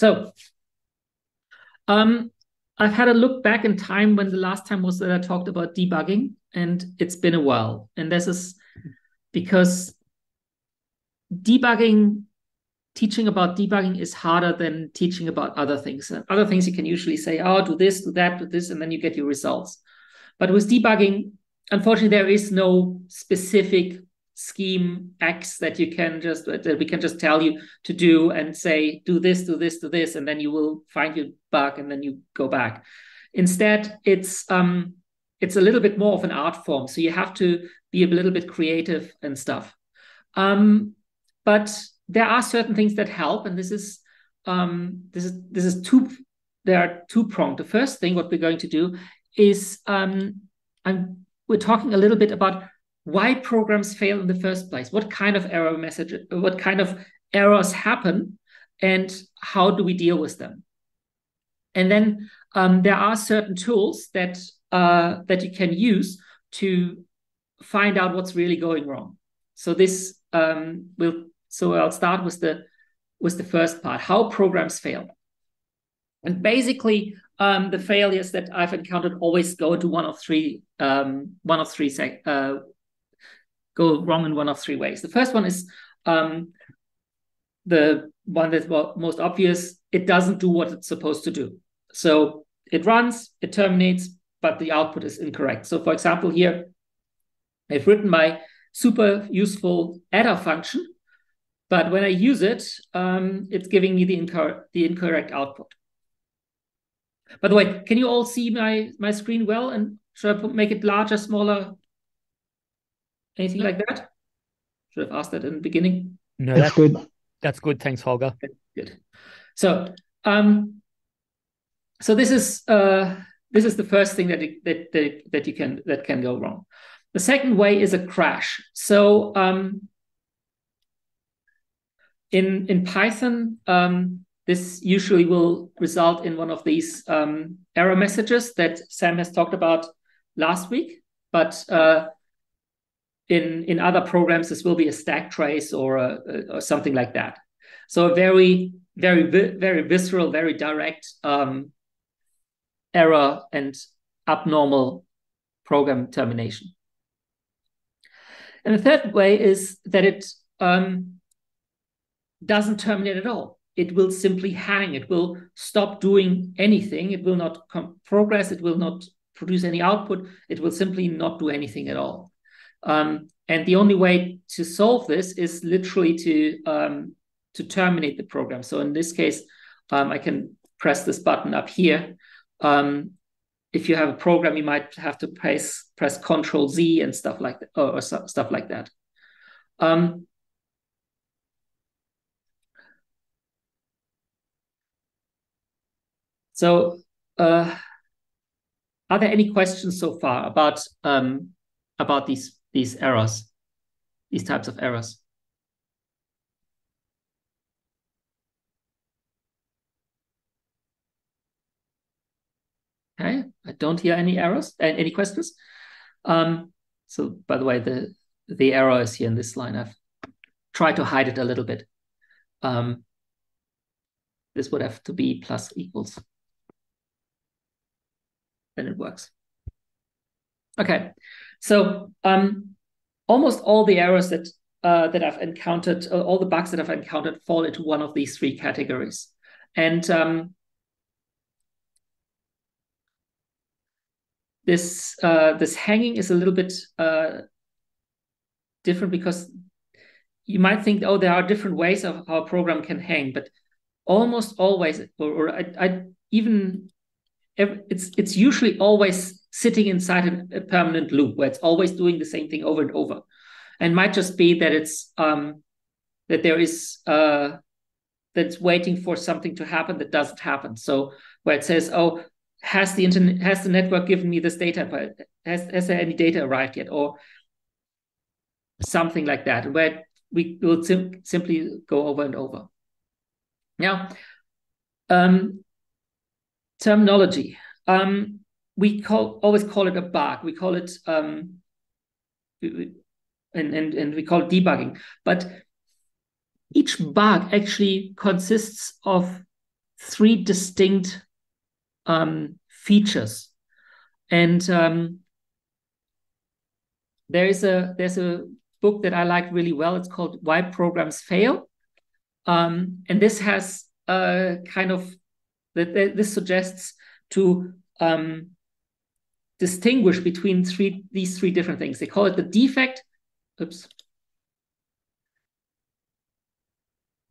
So um, I've had a look back in time when the last time was that I talked about debugging, and it's been a while. And this is because debugging, teaching about debugging is harder than teaching about other things. And Other things you can usually say, oh, do this, do that, do this, and then you get your results. But with debugging, unfortunately, there is no specific scheme X that you can just that we can just tell you to do and say do this, do this, do this, and then you will find your bug and then you go back. Instead, it's um it's a little bit more of an art form, so you have to be a little bit creative and stuff. Um, but there are certain things that help, and this is um this is this is two there are two pronged. The first thing what we're going to do is um I'm we're talking a little bit about why programs fail in the first place? What kind of error message what kind of errors happen? And how do we deal with them? And then um, there are certain tools that uh, that you can use to find out what's really going wrong. So this um, will so i'll start with the with the first part how programs fail. And basically um, the failures that I've encountered always go into one of three um, one of three uh, go wrong in one of three ways. The first one is um, the one that's most obvious. It doesn't do what it's supposed to do. So it runs, it terminates, but the output is incorrect. So for example, here I've written my super useful adder function, but when I use it, um, it's giving me the, incor the incorrect output. By the way, can you all see my, my screen well? And should I make it larger, smaller? Anything like that? Should have asked that in the beginning. No, that's, that's good. That's good. Thanks, Holger. Good. So, um, so this is uh, this is the first thing that, that that that you can that can go wrong. The second way is a crash. So um, in in Python, um, this usually will result in one of these um, error messages that Sam has talked about last week. But uh, in in other programs this will be a stack trace or a, or something like that. So a very very very visceral very direct um, error and abnormal program termination. And the third way is that it um, doesn't terminate at all. It will simply hang. It will stop doing anything. It will not progress. It will not produce any output. It will simply not do anything at all um, and the only way to solve this is literally to um, to terminate the program. So in this case, um, I can press this button up here. Um, if you have a program, you might have to press press Control Z and stuff like that, or, or stuff like that. Um, so, uh, are there any questions so far about um, about these these errors, these types of errors. Okay, I don't hear any errors, any questions. Um, so by the way, the the error is here in this line. I've tried to hide it a little bit. Um, this would have to be plus equals. Then it works. Okay, so um, almost all the errors that uh, that I've encountered, uh, all the bugs that I've encountered, fall into one of these three categories. And um, this uh, this hanging is a little bit uh, different because you might think, oh, there are different ways of how a program can hang, but almost always, or, or I, I even it's it's usually always sitting inside a, a, permanent loop where it's always doing the same thing over and over. And might just be that it's um that there is uh that's waiting for something to happen that doesn't happen. So where it says oh has the internet has the network given me this data but has, has there any data arrived yet? Or something like that where we will sim- simply go over and over. Now um terminology. Um, we call always call it a bug. We call it um, and, and and we call it debugging. But each bug actually consists of three distinct um, features. And um, there is a there's a book that I like really well. It's called Why Programs Fail, um, and this has a kind of that this suggests to um, distinguish between three these three different things. They call it the defect. Oops.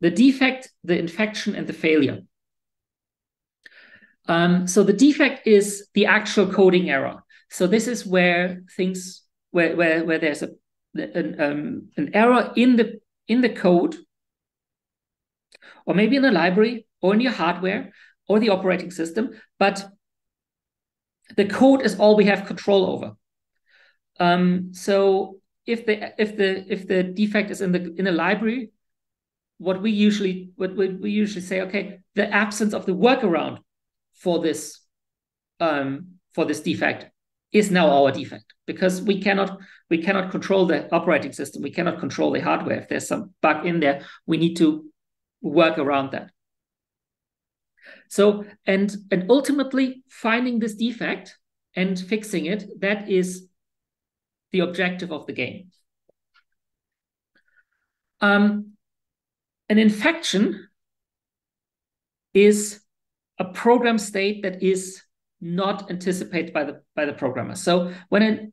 The defect, the infection, and the failure. Um, so the defect is the actual coding error. So this is where things where where where there's a an, um, an error in the in the code, or maybe in the library, or in your hardware, or the operating system, but the code is all we have control over. Um, so if the if the if the defect is in the in a library, what we usually what we, we usually say, okay, the absence of the workaround for this um, for this defect is now our defect because we cannot we cannot control the operating system. We cannot control the hardware. If there's some bug in there we need to work around that so and and ultimately finding this defect and fixing it that is the objective of the game um, an infection is a program state that is not anticipated by the by the programmer. So when it,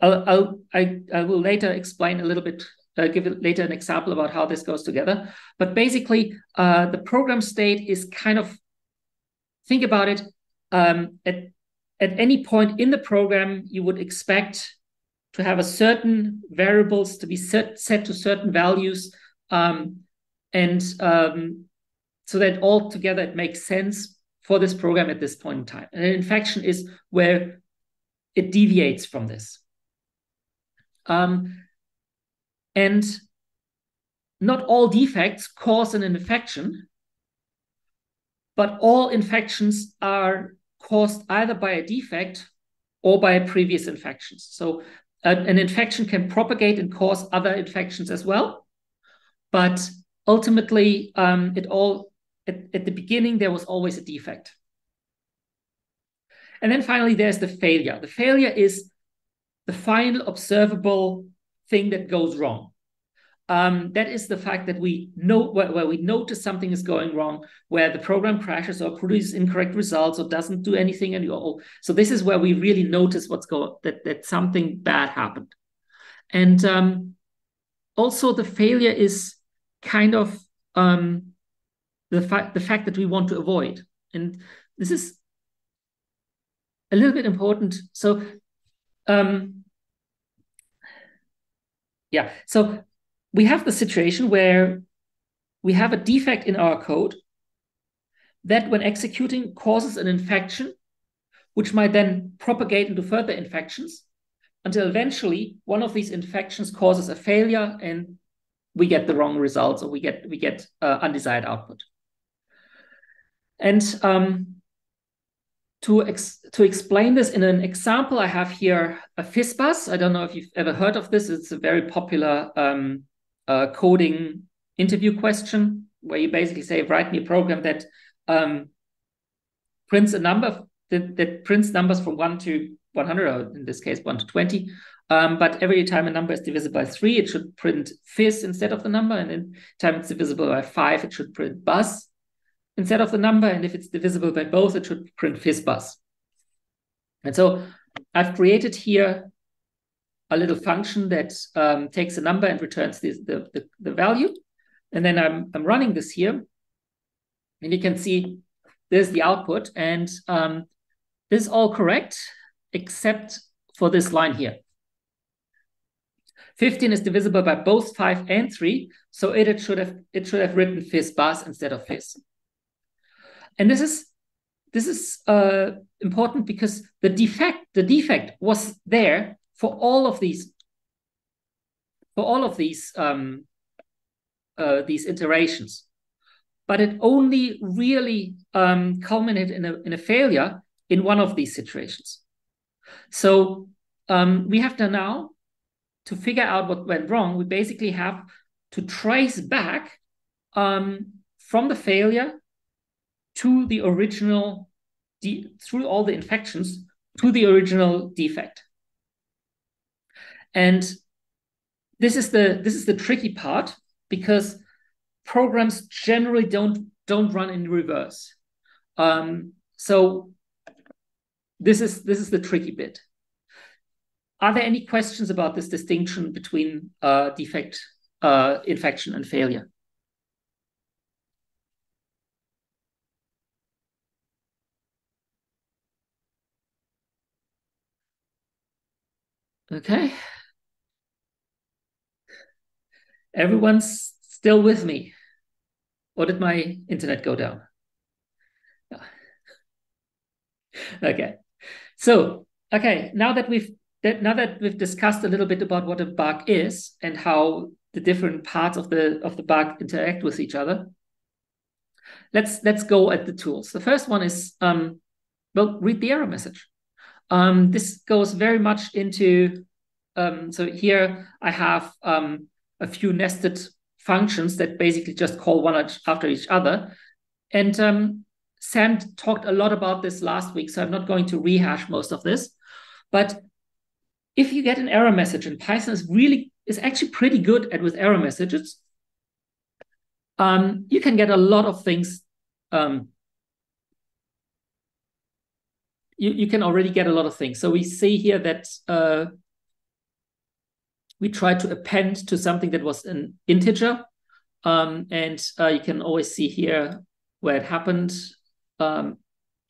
I'll, I'll I, I will later explain a little bit, uh, give later an example about how this goes together. But basically, uh, the program state is kind of think about it. Um, at at any point in the program, you would expect to have a certain variables to be set set to certain values, um, and um, so that all together it makes sense for this program at this point in time. And an infection is where it deviates from this. Um, and not all defects cause an infection, but all infections are caused either by a defect or by previous infections. So uh, an infection can propagate and cause other infections as well, but ultimately um, it all at, at the beginning, there was always a defect. And then finally, there's the failure. The failure is the final observable thing that goes wrong. Um, that is the fact that we know where, where, we notice something is going wrong, where the program crashes or produces incorrect results or doesn't do anything at all. So this is where we really notice what's going that that something bad happened, and um, also the failure is kind of um, the fact the fact that we want to avoid. And this is a little bit important. So um, yeah, so we have the situation where we have a defect in our code that when executing causes an infection, which might then propagate into further infections until eventually one of these infections causes a failure and we get the wrong results or we get we get uh, undesired output. And um, to, ex to explain this in an example, I have here a FizzBuzz. I don't know if you've ever heard of this. It's a very popular um, uh, coding interview question where you basically say, write me a program that um, prints a number that, that, prints numbers from 1 to 100, or in this case, 1 to 20. Um, but every time a number is divisible by 3, it should print fizz instead of the number. And then time it's divisible by 5, it should print buzz instead of the number. And if it's divisible by both, it should print fizzbuzz. And so I've created here a little function that um, takes a number and returns the, the, the, the, value. And then I'm, I'm running this here. And you can see there's the output. And um, this is all correct, except for this line here. 15 is divisible by both 5 and 3, so it, it should have it should have written fizz buzz instead of fizz. And this is this is uh, important because the defect the defect was there for all of these for all of these um, uh, these iterations, but it only really um, culminated in a in a failure in one of these situations. So um, we have to now to figure out what went wrong. We basically have to trace back um, from the failure to the original, through all the infections to the original defect. And this is the this is the tricky part because programs generally don't don't run in reverse. Um, so this is this is the tricky bit. Are there any questions about this distinction between uh, defect, uh, infection, and failure? Okay. Everyone's still with me. Or did my internet go down? Yeah. Okay. So, okay, now that we've that now that we've discussed a little bit about what a bug is and how the different parts of the of the bug interact with each other, let's let's go at the tools. The first one is um, well, read the error message. Um, this goes very much into um, so here I have um, a few nested functions that basically just call one after each other. And um, Sam talked a lot about this last week, so I'm not going to rehash most of this. But if you get an error message, and Python is really is actually pretty good at with error messages, um, you can get a lot of things. Um, you, you can already get a lot of things. So we see here that uh, we tried to append to something that was an integer. Um, and uh, you can always see here where it happened um,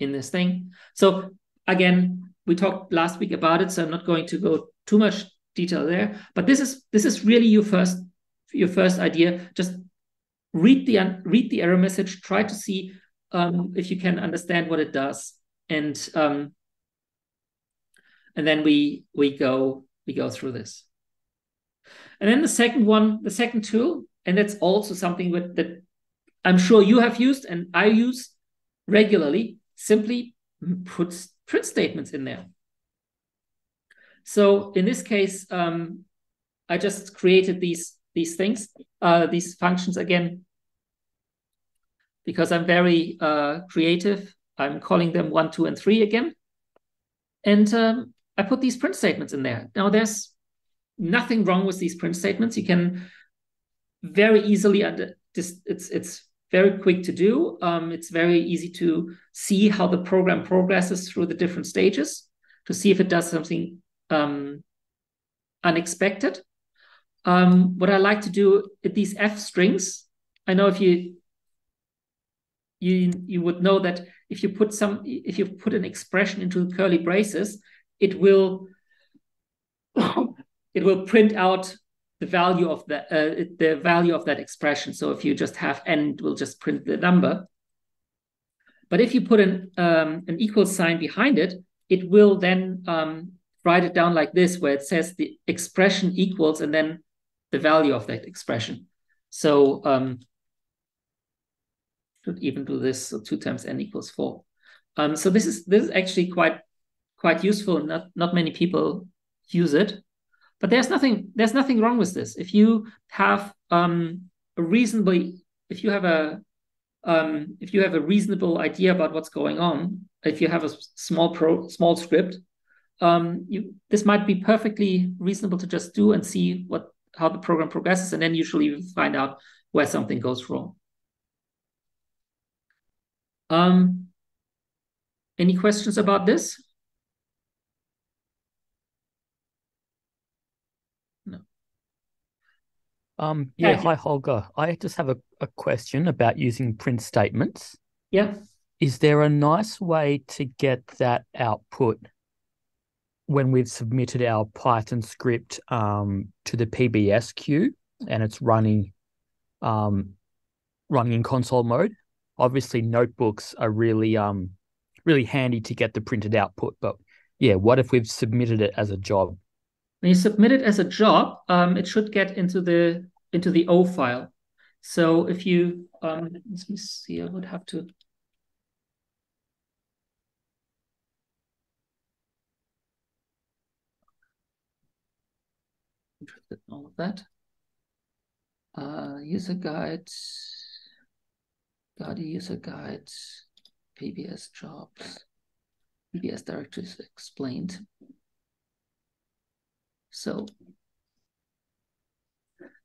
in this thing. So again, we talked last week about it, so I'm not going to go too much detail there. But this is this is really your first your first idea. Just read the read the error message. Try to see um, if you can understand what it does, and um, and then we we go we go through this. And then the second one, the second tool, and that's also something with, that I'm sure you have used and I use regularly, simply puts print statements in there. So in this case, um, I just created these these things, uh, these functions again, because I'm very uh, creative. I'm calling them one, two, and three again. And um, I put these print statements in there. Now there's nothing wrong with these print statements. You can very easily under this it's it's very quick to do. Um, it's very easy to see how the program progresses through the different stages to see if it does something um, unexpected. Um, what I like to do at these F strings, I know if you you you would know that if you put some if you put an expression into curly braces, it will it will print out the value of the uh, the value of that expression. So if you just have n, it will just print the number. But if you put an um, an equal sign behind it, it will then um, write it down like this, where it says the expression equals and then the value of that expression. So um, should even do this. So two times n equals four. Um, so this is this is actually quite quite useful. Not not many people use it. But there's nothing there's nothing wrong with this. If you have um, a reasonably if you have a um, if you have a reasonable idea about what's going on, if you have a small pro small script, um, you this might be perfectly reasonable to just do and see what how the program progresses, and then usually you find out where something goes wrong. Um, any questions about this? Um, yeah, hi Holger. I just have a, a question about using print statements. Yeah. Is there a nice way to get that output when we've submitted our Python script um, to the PBS queue and it's running um, running in console mode? Obviously, notebooks are really um really handy to get the printed output, but yeah, what if we've submitted it as a job? When you submit it as a job, um, it should get into the into the O file. So if you um, let me see, I would have to. All of that. Uh, user guide, Gadi user guide. PBS jobs, PBS directories explained. So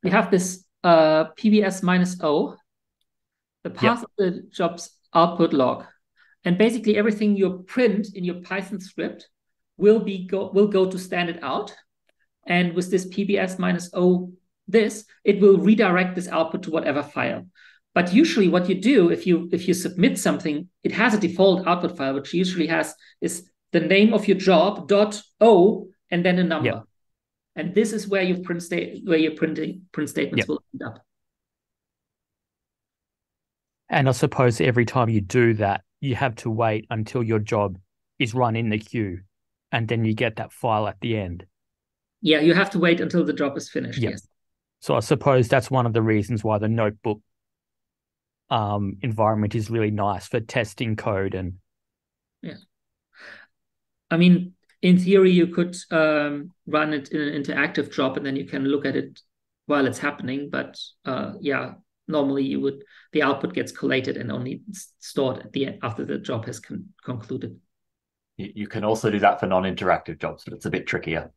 we have this uh, PBS minus O, the path yep. of the job's output log. And basically everything you print in your Python script will be go will go to standard out. And with this PBS minus O this, it will redirect this output to whatever file. But usually what you do if you if you submit something, it has a default output file, which usually has is the name of your job dot O and then a number. Yep. And this is where your print state where your printing print statements yep. will end up. And I suppose every time you do that, you have to wait until your job is run in the queue, and then you get that file at the end. Yeah, you have to wait until the job is finished. Yep. Yes. So I suppose that's one of the reasons why the notebook um, environment is really nice for testing code and. Yeah. I mean, in theory, you could um, run it in an interactive job and then you can look at it while it's happening. But uh, yeah, normally you would the output gets collated and only stored at the end after the job has con- concluded. You can also do that for non-interactive jobs, but it's a bit trickier.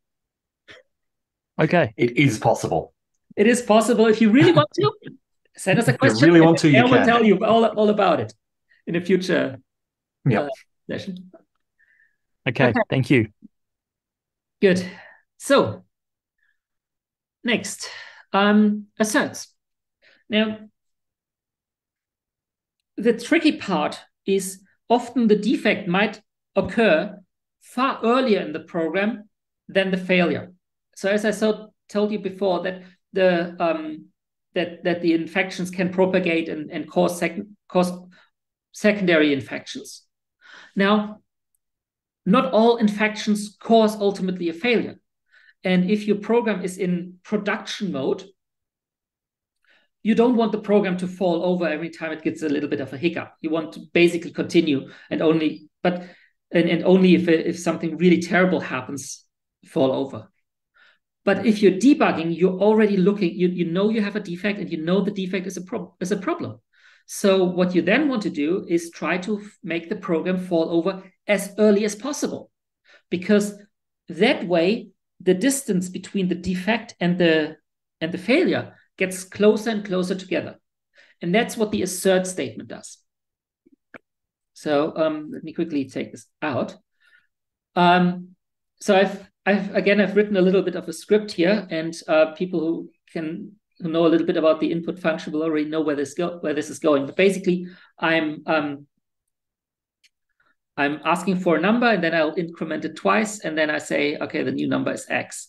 Okay, it is possible. It is possible if you really want to. Send us a question. If you really want to, you will tell you all, all about it in a future yep. uh, session. Okay, okay, thank you. Good. So, next, um, asserts. Now, the tricky part is often the defect might occur far earlier in the program than the failure. So, as I so told you before, that the um, that that the infections can propagate and, and cause second cause secondary infections. Now, not all infections cause ultimately a failure. And if your program is in production mode, you don't want the program to fall over every time it gets a little bit of a hiccup. You want to basically continue and only, but and, and only if if something really terrible happens, fall over. But if you're debugging, you're already looking, you, you know you have a defect and you know the defect is a, pro- is a problem. So what you then want to do is try to make the program fall over as early as possible. Because that way, the distance between the defect and the and the failure gets closer and closer together. And that's what the assert statement does. So um, let me quickly take this out. Um, so I've I've again I've written a little bit of a script here, and uh, people who can who know a little bit about the input function will already know where this go where this is going. But basically, I'm um, I'm asking for a number, and then I'll increment it twice, and then I say, okay, the new number is x.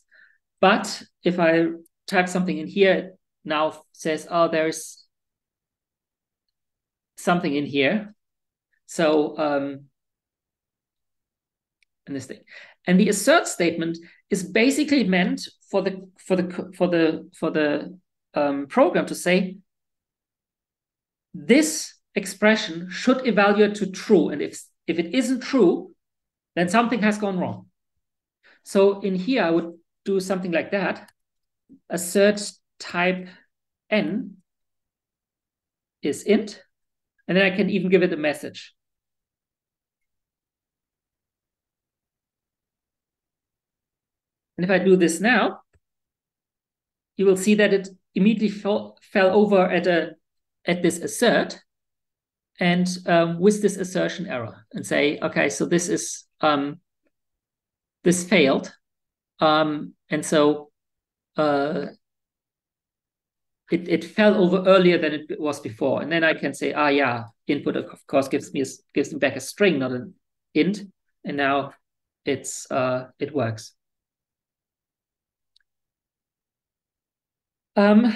But if I type something in here, it now says, oh, there's something in here. So um, this thing. And the assert statement is basically meant for the for the for the for the um, program to say this expression should evaluate to true, and if if it isn't true, then something has gone wrong. So in here, I would do something like that. Assert type n is int, and then I can even give it a message. And if I do this now, you will see that it immediately fell, fell over at a at this assert and um, with this assertion error and say, okay, so this is um, this failed. Um, and so uh, it, it fell over earlier than it was before. And then I can say, ah, yeah, input of course gives me a, gives me back a string, not an int. And now it's uh, it works. Um,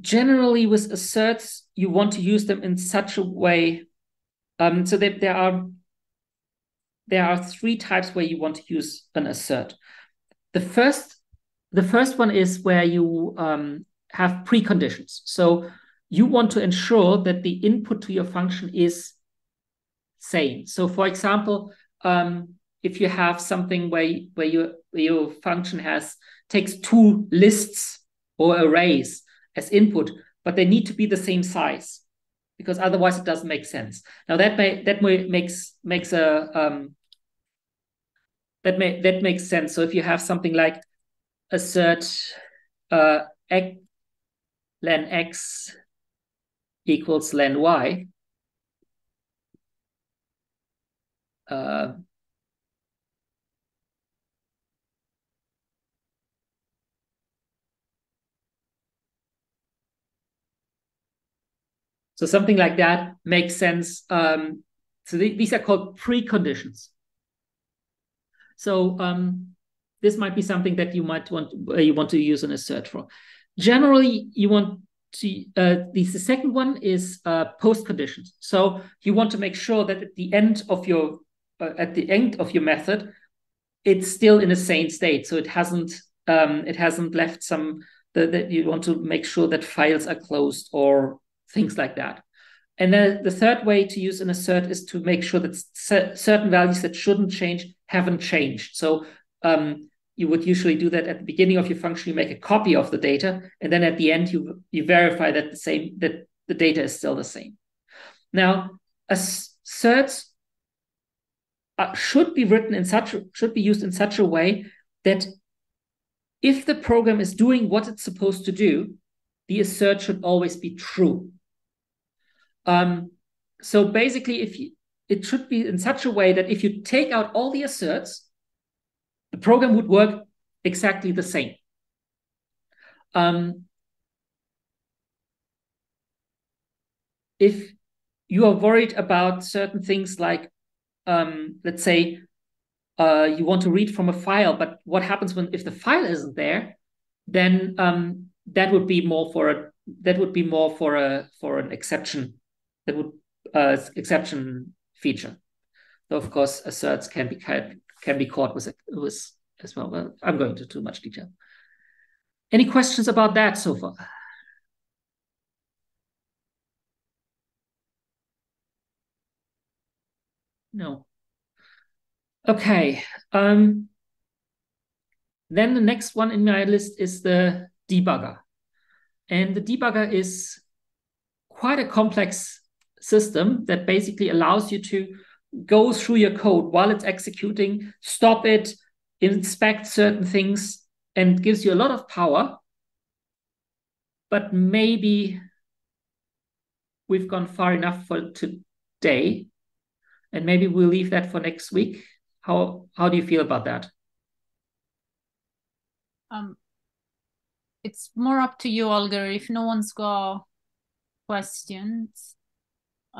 generally, with asserts, you want to use them in such a way. Um, so that there are there are three types where you want to use an assert. The first the first one is where you um, have preconditions. So you want to ensure that the input to your function is same. So for example, um, if you have something where, where, you, where your function has takes two lists or arrays as input, but they need to be the same size. because otherwise it doesn't make sense. Now that may that may, makes makes a um, that may that makes sense. So if you have something like assert uh, x, len x equals len y, uh, So something like that makes sense. Um, so th these are called preconditions. So um, this might be something that you might want uh, you want to use an assert for. Generally, you want to uh, the, the second one is uh, post conditions. So you want to make sure that at the end of your uh, at the end of your method, it's still in a sane state. So it hasn't um, it hasn't left some that you want to make sure that files are closed or things like that. And then the third way to use an assert is to make sure that certain values that shouldn't change haven't changed. So um, you would usually do that at the beginning of your function. You make a copy of the data, and then at the end you you verify that the same that the data is still the same. Now, asserts should be written in such should be used in such a way that if the program is doing what it's supposed to do, the assert should always be true. Um, so basically, if you, it should be in such a way that if you take out all the asserts, the program would work exactly the same. Um, if you are worried about certain things like, um, let's say, uh, you want to read from a file, but what happens when if the file isn't there, then um, that would be more for a that would be more for a for an exception that would uh, exception feature. So of course, asserts can be can be caught with with as well. Well, I'm going to too much detail. Any questions about that so far? No. Okay. Um, then the next one in my list is the debugger. And the debugger is quite a complex system that basically allows you to go through your code while it's executing, stop it, inspect certain things, and gives you a lot of power. But maybe we've gone far enough for today, and maybe we'll leave that for next week. How how do you feel about that? Um, it's more up to you, Holger. If no one's got questions,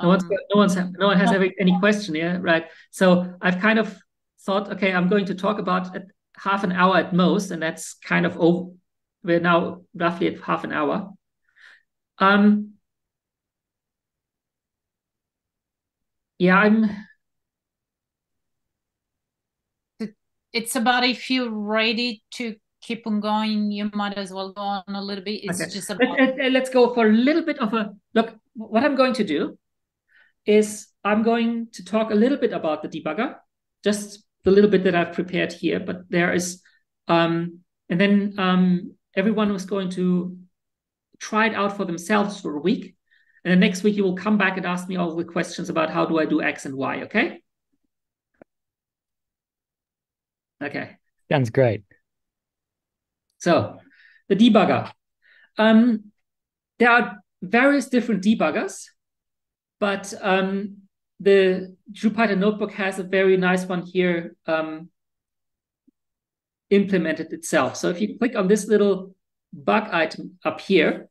no one's, um, no one's, no one has any question. Yeah, right. So I've kind of thought, okay, I'm going to talk about half an hour at most, and that's kind of over. We're now roughly at half an hour. Um, yeah, I'm. It's about if you're ready to keep on going, you might as well go on a little bit. It's okay. just about. Let, let's go for a little bit of a look. What I'm going to do is I'm going to talk a little bit about the debugger, just the little bit that I've prepared here, but there is, um, and then um, everyone was going to try it out for themselves for a week. And then next week you will come back and ask me all the questions about how do I do X and Y, okay? Okay. Sounds great. So the debugger. Um, there are various different debuggers. But um, the Jupyter Notebook has a very nice one here um, implemented itself. So if you click on this little bug item up here,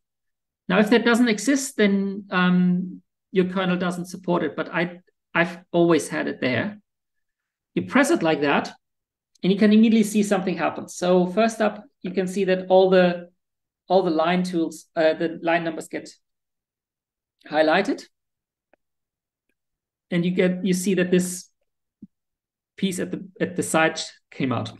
now if that doesn't exist, then um, your kernel doesn't support it. But I, I've always had it there. You press it like that, and you can immediately see something happens. So first up, you can see that all the all the line tools, uh, the line numbers get highlighted and you get you see that this piece at the at the side came out.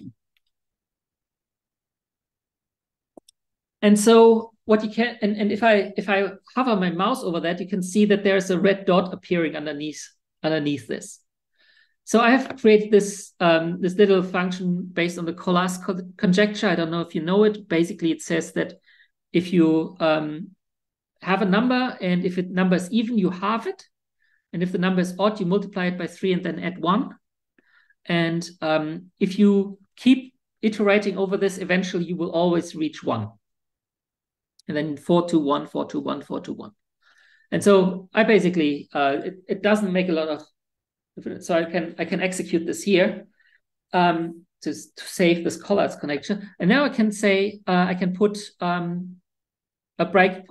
And so what you can and, and if I if I hover my mouse over that, you can see that there's a red dot appearing underneath underneath this. So I have created this um, this little function based on the Collatz conjecture. I don't know if you know it. Basically, it says that if you um, have a number, and if the number is even, you halve it. And if the number is odd, you multiply it by three and then add one. And um, if you keep iterating over this, eventually you will always reach one. And then four to one, four to one, four to one. And so I basically uh, it, it doesn't make a lot of difference. So I can I can execute this here um, to, to save this Collatz connection. And now I can say uh, I can put um, a break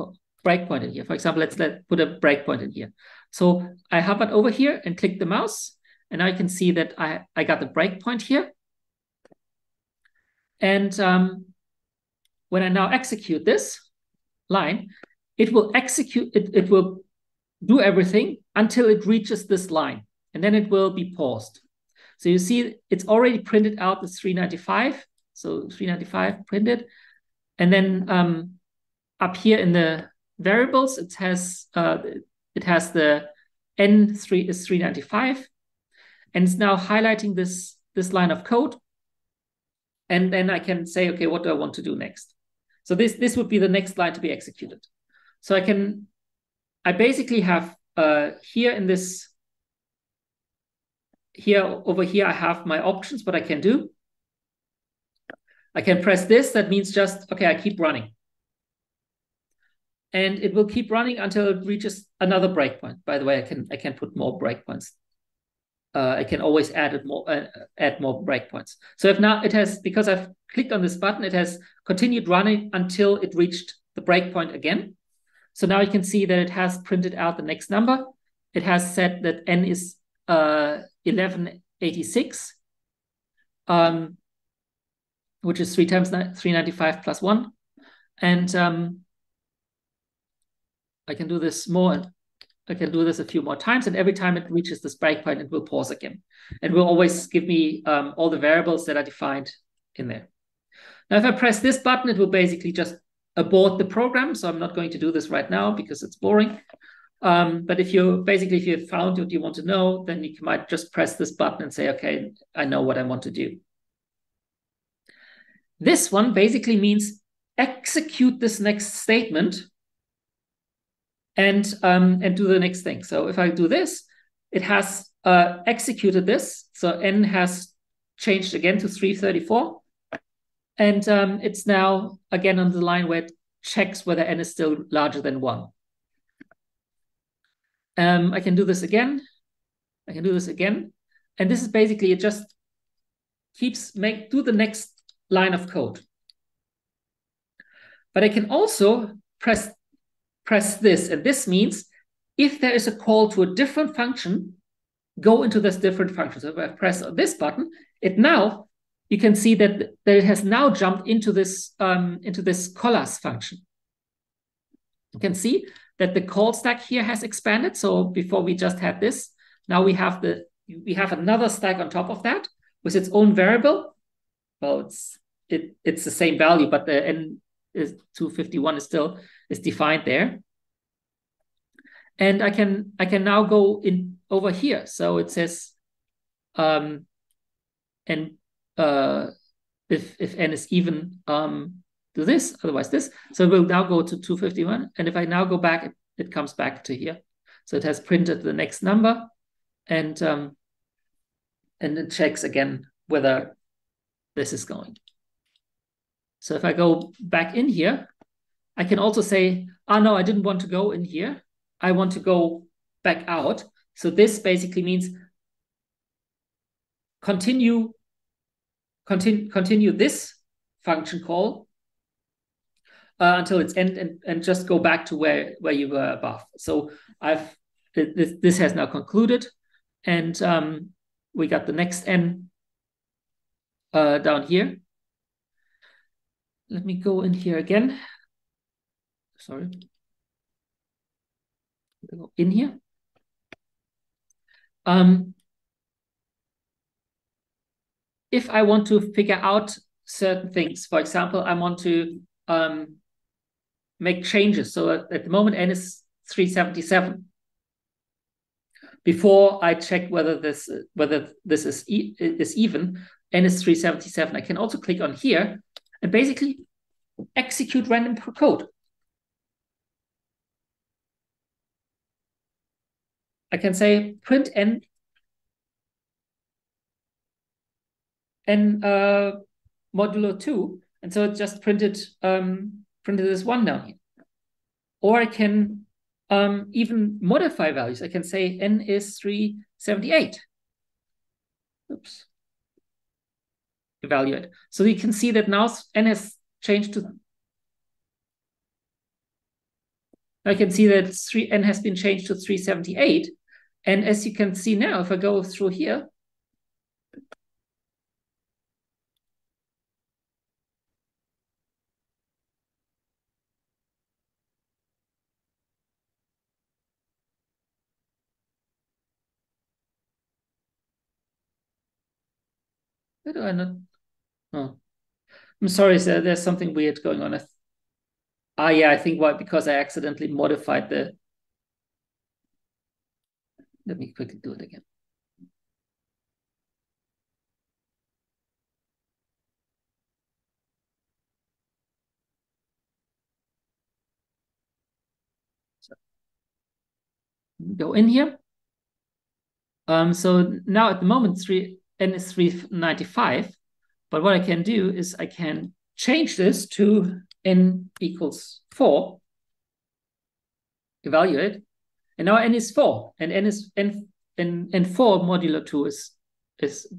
breakpoint in here. For example, let's let put a breakpoint in here. So I hovered over here and click the mouse, and I can see that I, I got the breakpoint here. And um, when I now execute this line, it will execute, it, it will do everything until it reaches this line, and then it will be paused. So you see it's already printed out the 395. So 395 printed. And then um, up here in the variables, it has uh, it has the N3 is 395. And it's now highlighting this, this line of code. And then I can say, okay, what do I want to do next? So this, this would be the next line to be executed. So I can, I basically have uh, here in this, here over here, I have my options, what I can do. I can press this. That means just, okay, I keep running and it will keep running until it reaches another breakpoint. By the way, I can I can put more breakpoints. Uh, I can always add it more uh, add more breakpoints. So if now it has because I've clicked on this button, it has continued running until it reached the breakpoint again. So now you can see that it has printed out the next number. It has said that n is uh, 1186, um, which is three times 395 plus one, and um, I can do this more. I can do this a few more times, and every time it reaches this breakpoint, it will pause again. and will always give me um, all the variables that are defined in there. Now, if I press this button, it will basically just abort the program. So I'm not going to do this right now because it's boring. Um, but if you basically, if you found what you want to know, then you might just press this button and say, okay, I know what I want to do. This one basically means execute this next statement and um, and do the next thing. So if I do this, it has uh, executed this. So n has changed again to 334. And um, it's now again on the line where it checks whether n is still larger than 1. Um, I can do this again. I can do this again. And this is basically, it just keeps, make do the next line of code. But I can also press press this. And this means if there is a call to a different function, go into this different function. So if I press this button, it now, you can see that, that it has now jumped into this, um, into this Collatz function. You can see that the call stack here has expanded. So before we just had this, now we have the we have another stack on top of that with its own variable. Well, it's it it's the same value, but the n is 251 is still is defined there. And I can I can now go in over here. So it says um and uh if if n is even um do this, otherwise this. So we'll now go to 251. And if I now go back, it, it comes back to here. So it has printed the next number and um and it checks again whether this is going. So if I go back in here, I can also say, oh no, I didn't want to go in here. I want to go back out. So this basically means continue, continue, continue this function call uh, until it's end and, and just go back to where, where you were above. So I've this, this has now concluded and um, we got the next n uh, down here. Let me go in here again sorry, in here. Um, if I want to figure out certain things, for example, I want to um, make changes. So at, at the moment, n is 377. Before I check whether this whether this is e is even, n is 377. I can also click on here and basically execute random code. I can say print n n uh, modulo two, and so it just printed um, printed this one down here. Or I can um, even modify values. I can say n is 378. Oops. Evaluate. So you can see that now n has changed to I can see that 3 n has been changed to 378. And as you can see now, if I go through here, Why do I not? Oh, I'm sorry, sir. There's something weird going on. Ah, yeah, I think why because I accidentally modified the. Let me quickly do it again. So, go in here. Um, so now at the moment, three n is 395. But what I can do is I can change this to n equals 4, evaluate, and now n is 4, and n is n, n, n 4 modulo 2 is, is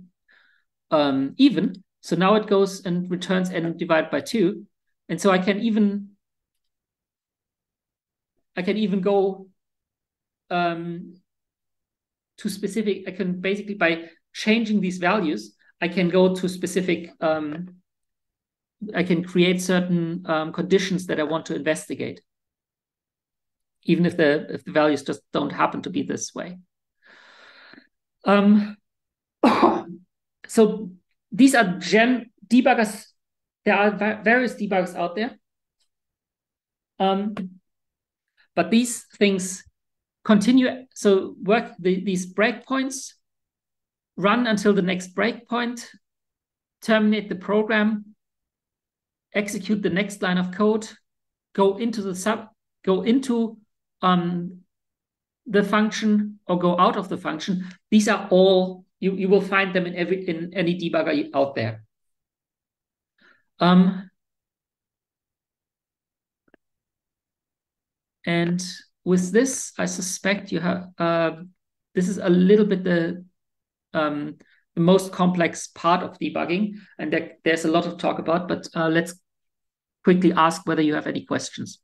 um, even. So now it goes and returns n divided by 2. And so I can even I can even go um, to specific, I can basically by changing these values, I can go to specific, um, I can create certain um, conditions that I want to investigate, even if the if the values just don't happen to be this way. Um, so these are gen debuggers. There are various debuggers out there. Um, but these things continue. So work the, these breakpoints run until the next breakpoint, terminate the program, execute the next line of code, go into the sub, go into um, the function or go out of the function. These are all you, you will find them in every in any debugger out there. Um, and with this, I suspect you have uh, this is a little bit the um, the most complex part of debugging, and there, there's a lot of talk about. But uh, let's quickly ask whether you have any questions.